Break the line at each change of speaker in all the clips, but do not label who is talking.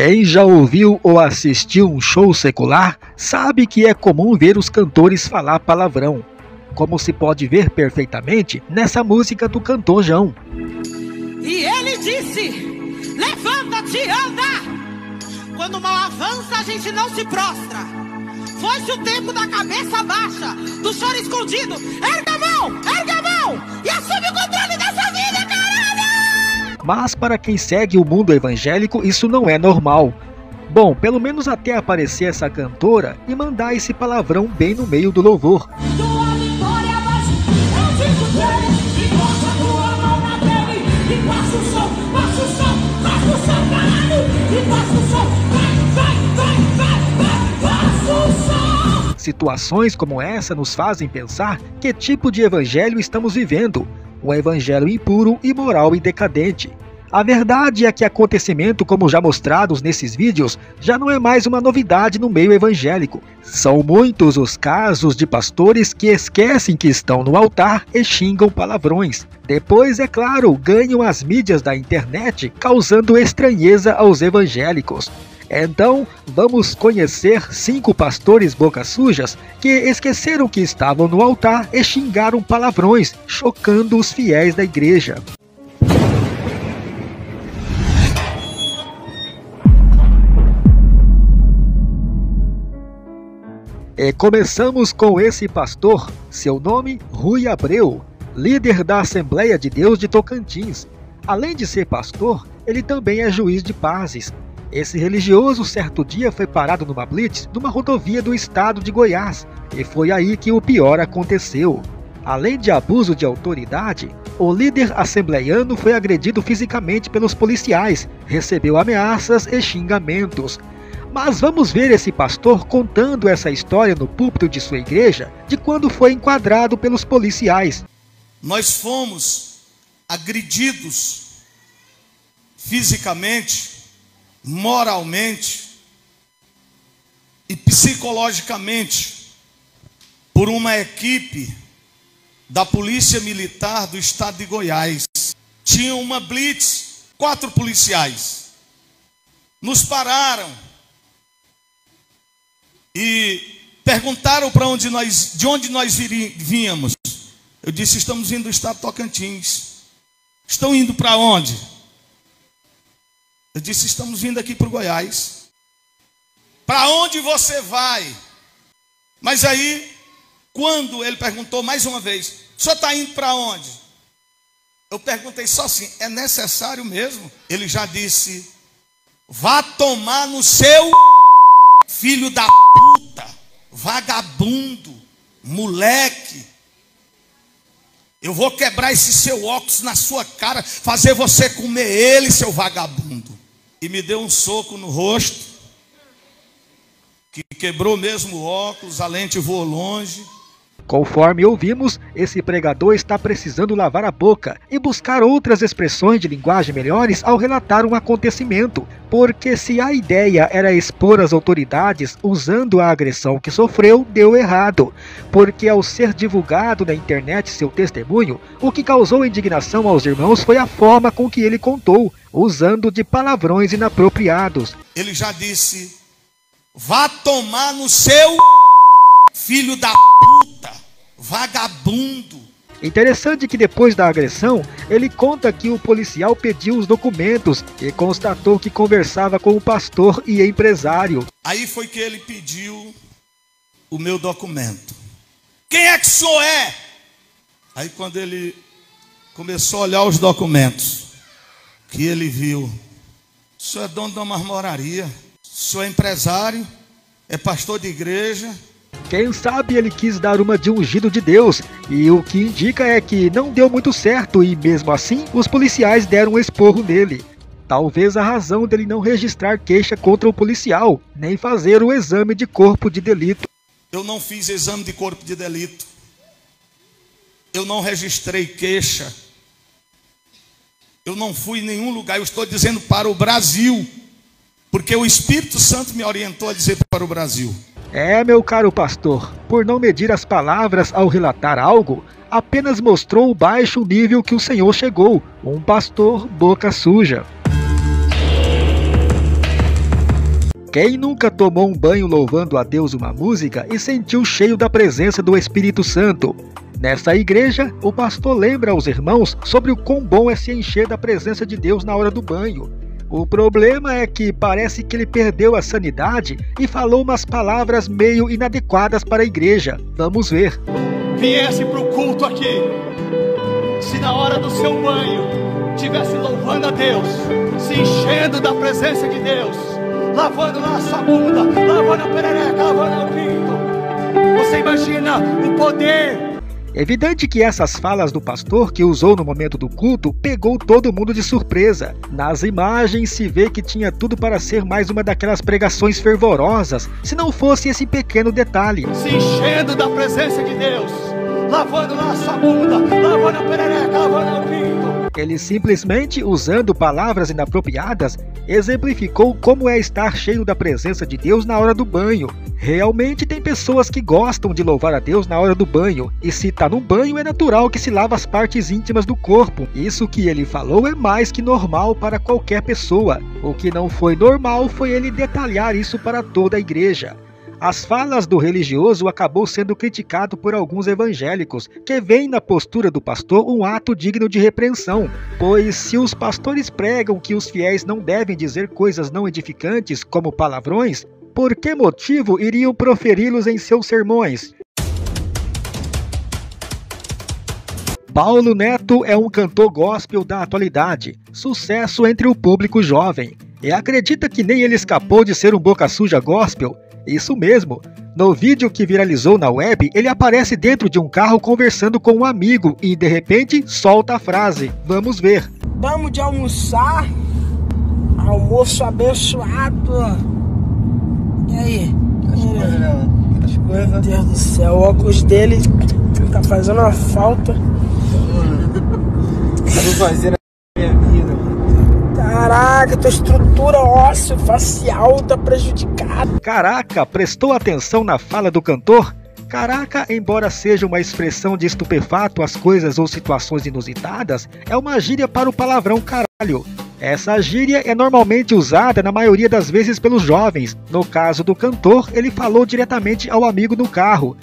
Quem já ouviu ou assistiu um show secular sabe que é comum ver os cantores falar palavrão, como se pode ver perfeitamente nessa música do cantor João.
E ele disse: Levanta-te anda! Quando mal avança, a gente não se prostra. Foi-se o tempo da cabeça baixa, do choro escondido. Erga a mão! Erga a mão! E assume o controle!
Mas para quem segue o mundo evangélico, isso não é normal. Bom, pelo menos até aparecer essa cantora e mandar esse palavrão bem no meio do louvor. Situações como essa nos fazem pensar que tipo de evangelho estamos vivendo. Um evangelho impuro, imoral e decadente. A verdade é que acontecimento como já mostrados nesses vídeos já não é mais uma novidade no meio evangélico. São muitos os casos de pastores que esquecem que estão no altar e xingam palavrões. Depois, é claro, ganham as mídias da internet, causando estranheza aos evangélicos. Então, vamos conhecer cinco pastores boca sujas que esqueceram que estavam no altar e xingaram palavrões, chocando os fiéis da igreja. E começamos com esse pastor, seu nome Rui Abreu, líder da Assembleia de Deus de Tocantins. Além de ser pastor, ele também é juiz de pazes. Esse religioso certo dia foi parado numa blitz numa rodovia do estado de Goiás, e foi aí que o pior aconteceu. Além de abuso de autoridade, o líder assembleiano foi agredido fisicamente pelos policiais, recebeu ameaças e xingamentos. Mas vamos ver esse pastor contando essa história no púlpito de sua igreja de quando foi enquadrado pelos policiais.
Nós fomos agredidos fisicamente, moralmente e psicologicamente por uma equipe da Polícia Militar do Estado de Goiás. Tinha uma blitz, quatro policiais. Nos pararam e perguntaram para onde nós, de onde nós vínhamos. Eu disse: estamos indo do estado Tocantins. Estão indo para onde? Eu disse: estamos vindo aqui para o Goiás. Para onde você vai? Mas aí, quando ele perguntou mais uma vez: o senhor está indo para onde? Eu perguntei só assim: é necessário mesmo? Ele já disse: vá tomar no seu filho da puta, vagabundo, moleque. Eu vou quebrar esse seu óculos na sua cara, fazer você comer ele, seu vagabundo. E me deu um soco no rosto, que quebrou mesmo o óculos, a lente voou longe.
Conforme ouvimos, esse pregador está precisando lavar a boca e buscar outras expressões de linguagem melhores ao relatar um acontecimento, porque se a ideia era expor as autoridades usando a agressão que sofreu, deu errado, porque ao ser divulgado na internet seu testemunho, o que causou indignação aos irmãos foi a forma com que ele contou, usando de palavrões inapropriados.
Ele já disse: vá tomar no seu filho da puta, vagabundo.
Interessante que depois da agressão, ele conta que o policial pediu os documentos e constatou que conversava com o pastor e empresário.
Aí foi que ele pediu o meu documento. Quem é que o senhor é? Aí quando ele começou a olhar os documentos, que ele viu, o senhor é dono de uma marmoraria, o senhor é empresário, é pastor de igreja,
quem sabe ele quis dar uma de ungido de Deus, e o que indica é que não deu muito certo e mesmo assim os policiais deram um esporro nele. Talvez a razão dele não registrar queixa contra o policial, nem fazer o exame de corpo de delito.
Eu não fiz exame de corpo de delito. Eu não registrei queixa. Eu não fui em nenhum lugar. Eu estou dizendo para o Brasil. Porque o Espírito Santo me orientou a dizer para o Brasil.
É, meu caro pastor, por não medir as palavras ao relatar algo, apenas mostrou o baixo nível que o Senhor chegou, um pastor boca suja. Quem nunca tomou um banho louvando a Deus uma música e sentiu cheio da presença do Espírito Santo? Nessa igreja, o pastor lembra aos irmãos sobre o quão bom é se encher da presença de Deus na hora do banho. O problema é que parece que ele perdeu a sanidade e falou umas palavras meio inadequadas para a igreja. Vamos ver.
Viesse para o culto aqui, se na hora do seu banho tivesse louvando a Deus, se enchendo da presença de Deus, lavando lá a sua bunda, lavando a perereca, lavando o pinto, você imagina o poder
Evidente que essas falas do pastor que usou no momento do culto pegou todo mundo de surpresa. Nas imagens se vê que tinha tudo para ser mais uma daquelas pregações fervorosas, se não fosse esse pequeno detalhe.
Se enchendo da presença de Deus, lavando lá sua bunda, lavando a perereca, lavando o pinto.
Ele simplesmente, usando palavras inapropriadas, exemplificou como é estar cheio da presença de Deus na hora do banho. Realmente tem pessoas que gostam de louvar a Deus na hora do banho, e se tá no banho é natural que se lava as partes íntimas do corpo. Isso que ele falou é mais que normal para qualquer pessoa. O que não foi normal foi ele detalhar isso para toda a igreja. As falas do religioso acabou sendo criticado por alguns evangélicos, que veem na postura do pastor um ato digno de repreensão, pois se os pastores pregam que os fiéis não devem dizer coisas não edificantes, como palavrões, por que motivo iriam proferi-los em seus sermões? Paulo Neto é um cantor gospel da atualidade, sucesso entre o público jovem. E acredita que nem ele escapou de ser um boca suja gospel? Isso mesmo. No vídeo que viralizou na web, ele aparece dentro de um carro conversando com um amigo e de repente solta a frase: Vamos ver.
Vamos de almoçar. Almoço abençoado. E aí? As coisas, Meu Deus do céu, o óculos dele tá fazendo uma falta.
Vou
Caraca, tua estrutura óssea facial tá prejudicada.
Caraca, prestou atenção na fala do cantor? Caraca, embora seja uma expressão de estupefato às coisas ou situações inusitadas, é uma gíria para o palavrão caralho. Essa gíria é normalmente usada na maioria das vezes pelos jovens. No caso do cantor, ele falou diretamente ao amigo no carro.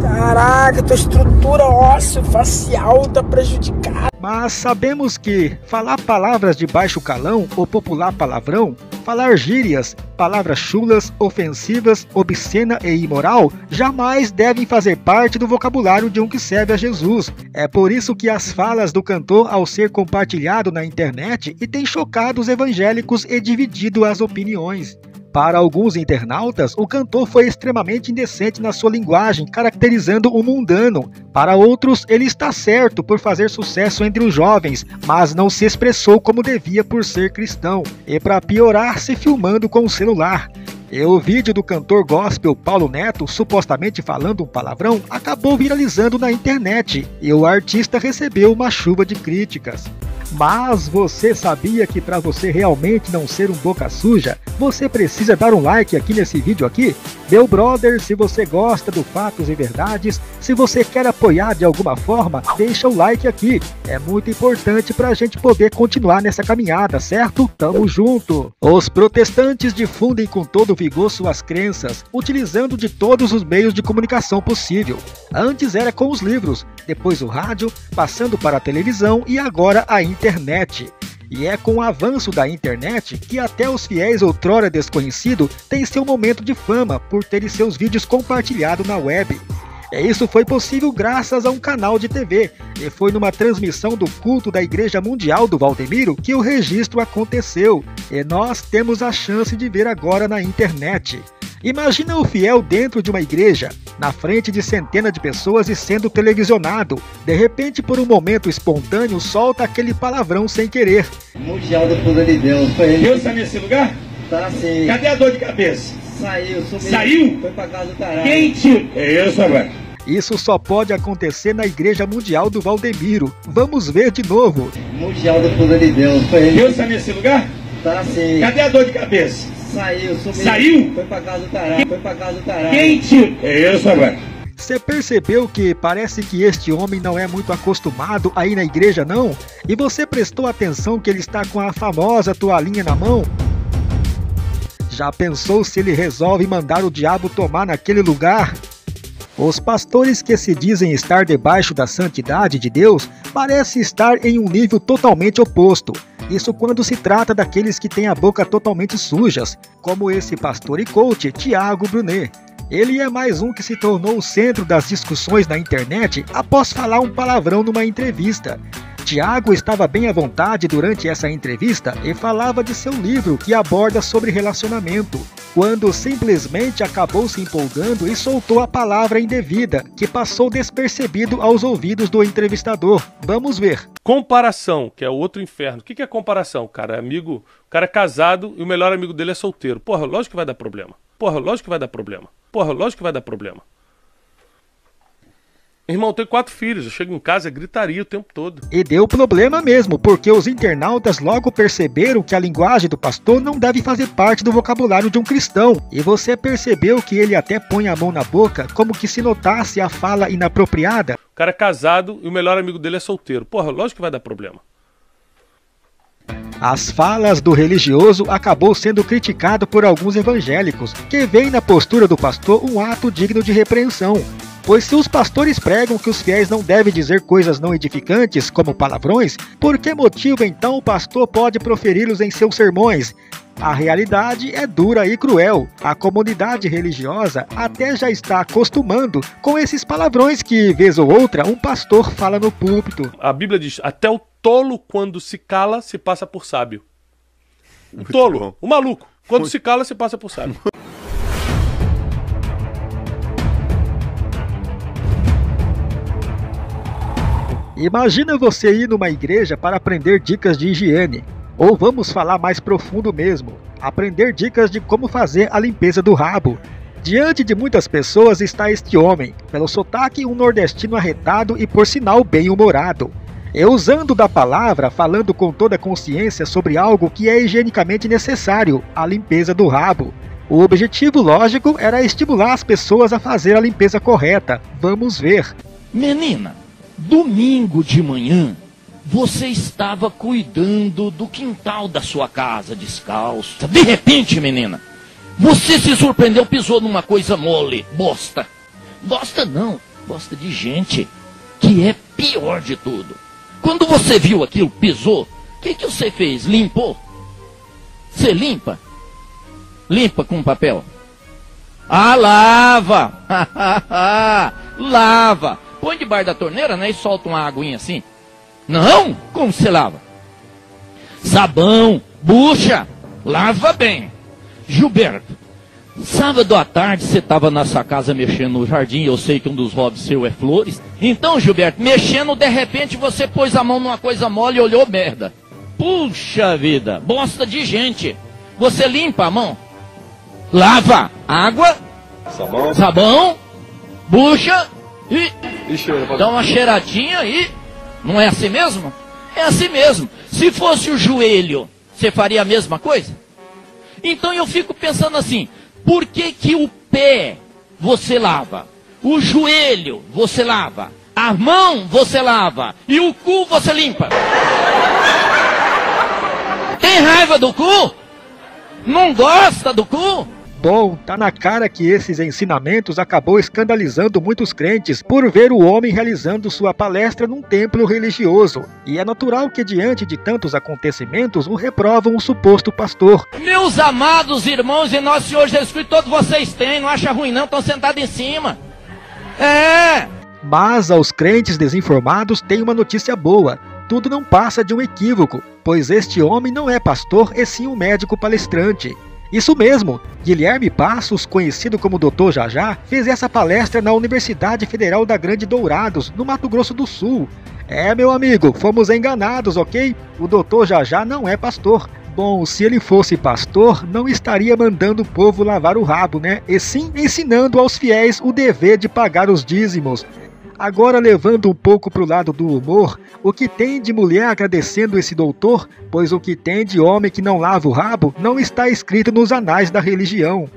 Caraca, tua estrutura óssea facial tá prejudicada.
Mas sabemos que falar palavras de baixo calão ou popular palavrão, falar gírias, palavras chulas, ofensivas, obscena e imoral jamais devem fazer parte do vocabulário de um que serve a Jesus. É por isso que as falas do cantor, ao ser compartilhado na internet, e tem chocado os evangélicos e dividido as opiniões. Para alguns internautas, o cantor foi extremamente indecente na sua linguagem, caracterizando o mundano. Para outros, ele está certo por fazer sucesso entre os jovens, mas não se expressou como devia por ser cristão, e para piorar, se filmando com o celular. E o vídeo do cantor gospel Paulo Neto, supostamente falando um palavrão, acabou viralizando na internet e o artista recebeu uma chuva de críticas. Mas você sabia que para você realmente não ser um boca suja, você precisa dar um like aqui nesse vídeo aqui? Meu brother, se você gosta do Fatos e Verdades, se você quer apoiar de alguma forma, deixa o like aqui. É muito importante para a gente poder continuar nessa caminhada, certo? Tamo junto! Os protestantes difundem com todo vigor suas crenças, utilizando de todos os meios de comunicação possível. Antes era com os livros, depois o rádio, passando para a televisão e agora a internet. E é com o avanço da internet que até os fiéis outrora desconhecidos têm seu momento de fama por terem seus vídeos compartilhados na web. E isso foi possível graças a um canal de TV, e foi numa transmissão do culto da Igreja Mundial do Valdemiro que o registro aconteceu, e nós temos a chance de ver agora na internet. Imagina o fiel dentro de uma igreja, na frente de centenas de pessoas e sendo televisionado. De repente, por um momento espontâneo, solta aquele palavrão sem querer.
Mundial do Poder de Deus. Foi ele.
Deus está nesse lugar?
Tá sim.
Cadê a dor de cabeça?
Saiu, sumiu.
Saiu?
Foi pra casa do caralho.
Quem te... É isso, rapaz.
Isso só pode acontecer na Igreja Mundial do Valdemiro. Vamos ver de novo.
Mundial do Poder de Deus. Foi ele.
Deus está nesse lugar?
Tá sim.
Cadê a dor de cabeça?
Saiu, sumiu.
Saiu?
Foi pra casa do caralho. Foi pra casa do caralho.
Quem te... É isso, rapaz.
Você percebeu que parece que este homem não é muito acostumado a ir na igreja, não? E você prestou atenção que ele está com a famosa toalhinha na mão? Já pensou se ele resolve mandar o diabo tomar naquele lugar? Os pastores que se dizem estar debaixo da santidade de Deus parecem estar em um nível totalmente oposto. Isso quando se trata daqueles que têm a boca totalmente sujas, como esse pastor e coach Tiago Brunet. Ele é mais um que se tornou o centro das discussões na internet após falar um palavrão numa entrevista. Tiago estava bem à vontade durante essa entrevista e falava de seu livro que aborda sobre relacionamento, quando simplesmente acabou se empolgando e soltou a palavra indevida, que passou despercebido aos ouvidos do entrevistador. Vamos ver.
Comparação, que é outro inferno. O que é comparação? Cara é amigo, o cara é casado e o melhor amigo dele é solteiro. Porra, lógico que vai dar problema. Porra, lógico que vai dar problema. Porra, lógico que vai dar problema. Irmão, eu tenho quatro filhos, eu chego em casa, é gritaria o tempo todo.
E deu problema mesmo, porque os internautas logo perceberam que a linguagem do pastor não deve fazer parte do vocabulário de um cristão. E você percebeu que ele até põe a mão na boca, como que se notasse a fala inapropriada?
O cara é casado e o melhor amigo dele é solteiro. Porra, lógico que vai dar problema.
As falas do religioso acabou sendo criticado por alguns evangélicos, que veem na postura do pastor um ato digno de repreensão. Pois se os pastores pregam que os fiéis não devem dizer coisas não edificantes, como palavrões, por que motivo então o pastor pode proferi-los em seus sermões? A realidade é dura e cruel. A comunidade religiosa até já está acostumando com esses palavrões que, vez ou outra, um pastor fala no púlpito.
A Bíblia diz: até o tolo, quando se cala, se passa por sábio. O tolo, o maluco, quando se cala, se passa por sábio.
Imagina você ir numa igreja para aprender dicas de higiene. Ou vamos falar mais profundo mesmo, aprender dicas de como fazer a limpeza do rabo. Diante de muitas pessoas está este homem, pelo sotaque um nordestino arretado e por sinal bem-humorado. E usando da palavra, falando com toda consciência sobre algo que é higienicamente necessário, a limpeza do rabo. O objetivo lógico era estimular as pessoas a fazer a limpeza correta. Vamos ver.
Menina, domingo de manhã você estava cuidando do quintal da sua casa descalça. De repente, menina, você se surpreendeu, pisou numa coisa mole, bosta. Bosta não, bosta de gente, que é pior de tudo. Quando você viu aquilo, pisou, o que, que você fez? Limpou? Você limpa? Limpa com papel. Ah, lava! lava! Põe debaixo da torneira, né? E solta uma aguinha assim. Não? Como você lava? Sabão, bucha, lava bem. Gilberto, sábado à tarde você estava na sua casa mexendo no jardim, eu sei que um dos hobbies seu é flores. Então, Gilberto, mexendo, de repente você pôs a mão numa coisa mole e olhou merda. Puxa vida, bosta de gente. Você limpa a mão? Lava, água,
Sabão.
sabão, bucha e Dá uma cheiradinha e. Não é assim mesmo? É assim mesmo. Se fosse o joelho, você faria a mesma coisa? Então eu fico pensando assim: por que, que o pé você lava? O joelho você lava? A mão você lava? E o cu você limpa? Tem raiva do cu? Não gosta do cu?
Bom, tá na cara que esses ensinamentos acabou escandalizando muitos crentes por ver o homem realizando sua palestra num templo religioso. E é natural que diante de tantos acontecimentos o reprovam o suposto pastor.
Meus amados irmãos e nosso Senhor Jesus Cristo, todos vocês têm, não acha ruim não, estão sentados em cima. É,
Mas aos crentes desinformados tem uma notícia boa. Tudo não passa de um equívoco, pois este homem não é pastor e sim um médico palestrante. Isso mesmo, Guilherme Passos, conhecido como Dr. Jajá, fez essa palestra na Universidade Federal da Grande Dourados, no Mato Grosso do Sul. É, meu amigo, fomos enganados, ok? O Dr. Jajá não é pastor. Bom, se ele fosse pastor, não estaria mandando o povo lavar o rabo, né? E sim ensinando aos fiéis o dever de pagar os dízimos. Agora, levando um pouco pro lado do humor, o que tem de mulher agradecendo esse doutor, pois o que tem de homem que não lava o rabo não está escrito nos anais da religião.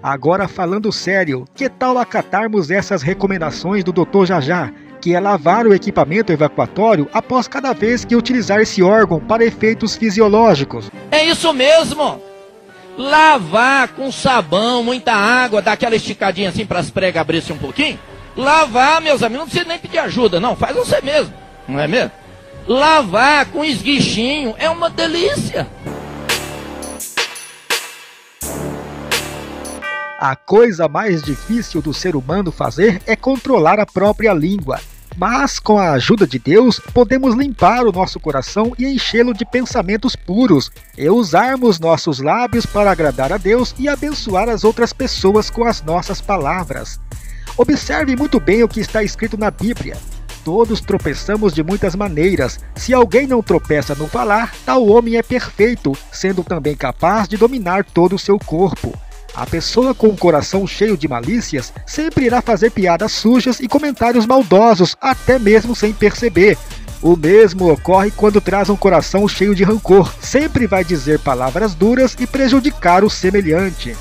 Agora, falando sério, que tal acatarmos essas recomendações do Dr. Jajá, que é lavar o equipamento evacuatório após cada vez que utilizar esse órgão para efeitos fisiológicos?
é isso mesmo. Lavar com sabão, muita água, dar aquela esticadinha assim para as pregas abrirem um pouquinho. Lavar, meus amigos, não precisa nem pedir ajuda, não, faz você mesmo, não é mesmo? Lavar com esguichinho é uma delícia.
A coisa mais difícil do ser humano fazer é controlar a própria língua. Mas com a ajuda de Deus, podemos limpar o nosso coração e enchê-lo de pensamentos puros, e usarmos nossos lábios para agradar a Deus e abençoar as outras pessoas com as nossas palavras. Observe muito bem o que está escrito na Bíblia. Todos tropeçamos de muitas maneiras. Se alguém não tropeça no falar, tal homem é perfeito, sendo também capaz de dominar todo o seu corpo. A pessoa com o coração cheio de malícias sempre irá fazer piadas sujas e comentários maldosos, até mesmo sem perceber. O mesmo ocorre quando traz um coração cheio de rancor, sempre vai dizer palavras duras e prejudicar o semelhante.